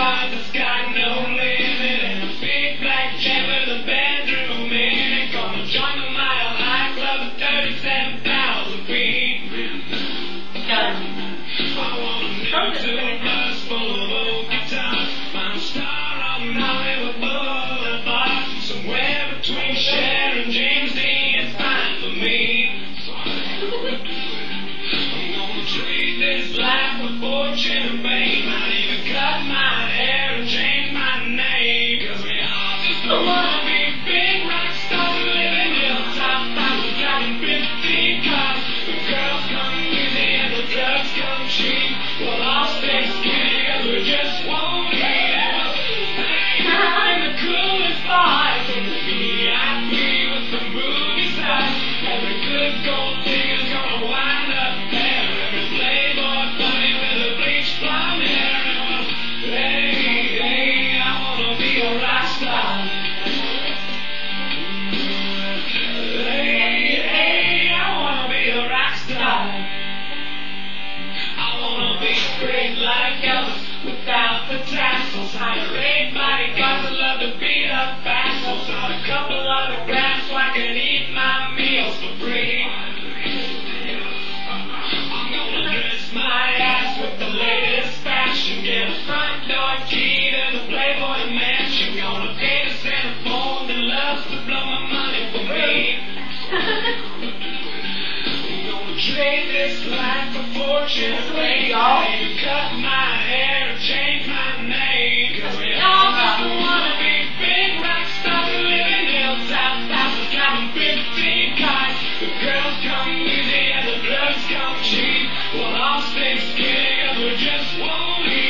on the sky. Amém. the tassels. I'm love to beat up vassals. A couple so I can eat my meals for free. I'm gonna dress my ass with the latest fashion. Get a front door key to the Playboy mansion. Gonna pay the Santa phone that loves to blow my money for me. gonna trade this life for fortune. Play off. Cut my hair and change Well, I'll stay skinny and we just won't eat.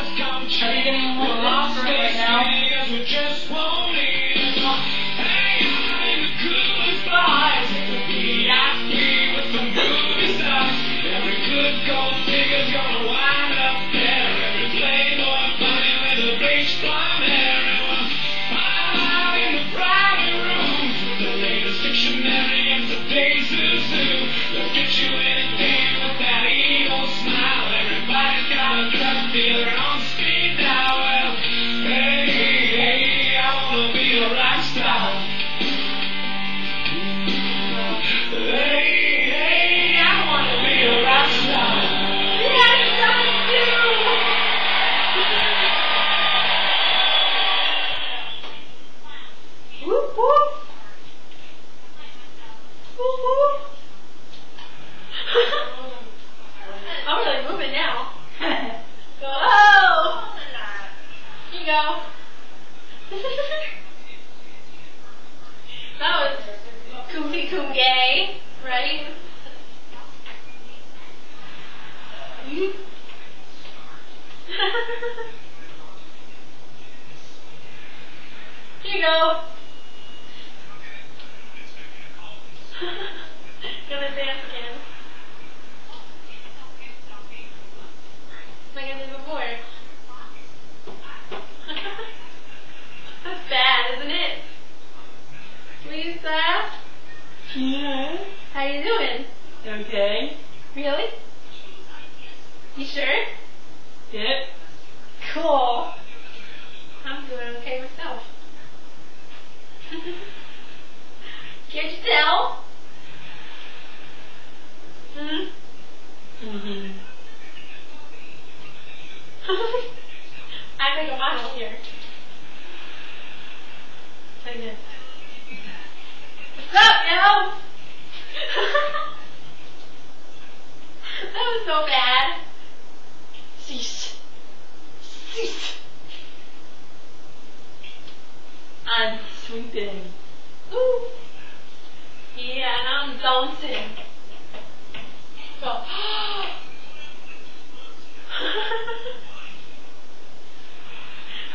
I'm really moving now. go. Oh! You go. that was koompy koom gay, right? Here you go. Really? You sure? Yep. Cool. I'm doing okay myself. Can't you tell? Hmm? Mm-hmm. I think a model here. Like this. What's up, yo? that was so bad. Cease. Cease. I'm sweeping. Ooh. Yeah, and I'm dancing. Go.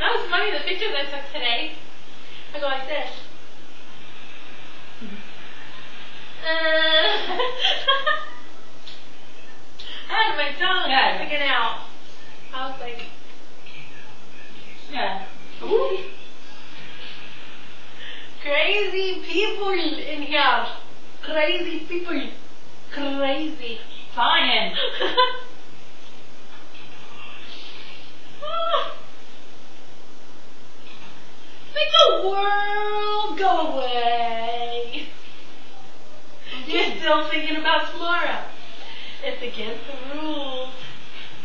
that was funny, the pictures I took today. I go like this. Uh, I had my tongue Yeah. sticking out. I was like, Yeah. Ooh. Crazy people in here. Crazy people. Crazy. Fine. Make the world go away. You're still thinking about tomorrow. It's against the rules.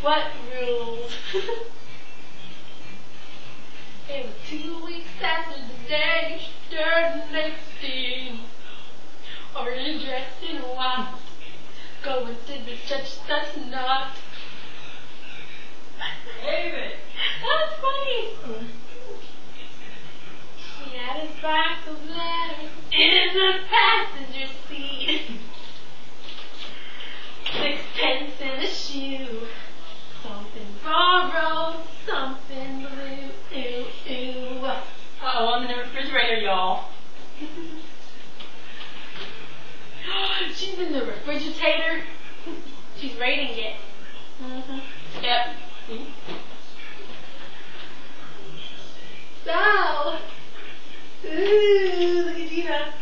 What rules? it was two weeks after the day she turned 16. Already dressed in white. Going to the church that's not. David. That's funny. He had his box of letters in the passenger seat. The. She's rating it. Mm-hmm. Yep. See? So, ooh, look at Gina.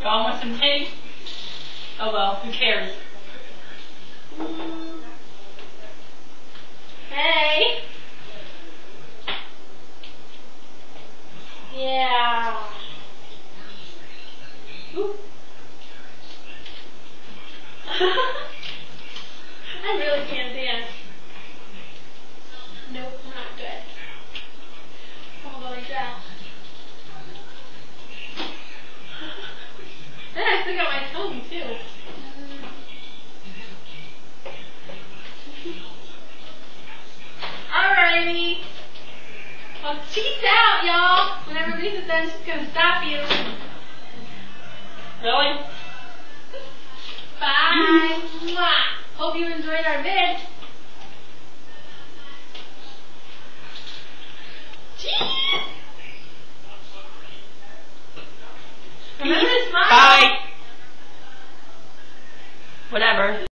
Y'all want some tea? Oh well, who cares? hey. Yeah. I really can't dance. Nope, not good. Like that. Then I still got my tongue too. Peace out, y'all. Whenever Lisa's done, she's going to stop you. Really? Bye. Mwah. Hope you enjoyed our vid. Jeez. Bye. Whatever.